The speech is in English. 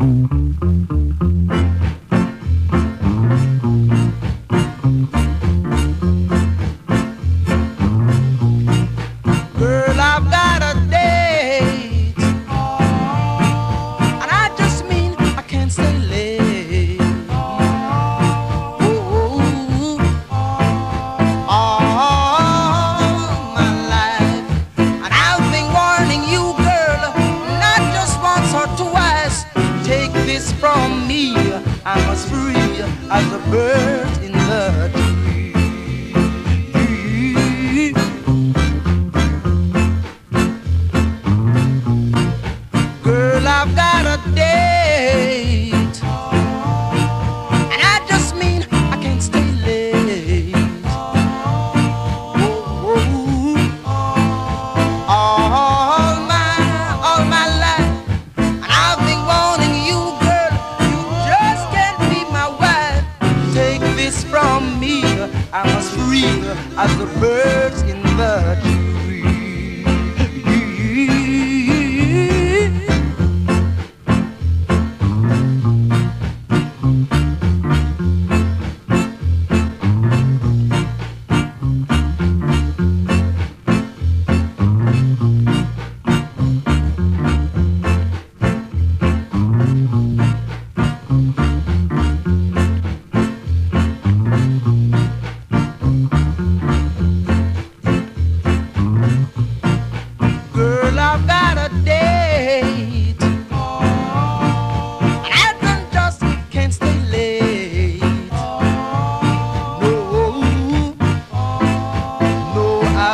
Mm-hmm. as a bird in the I'm as free as the birds in the tree. Mm-hmm.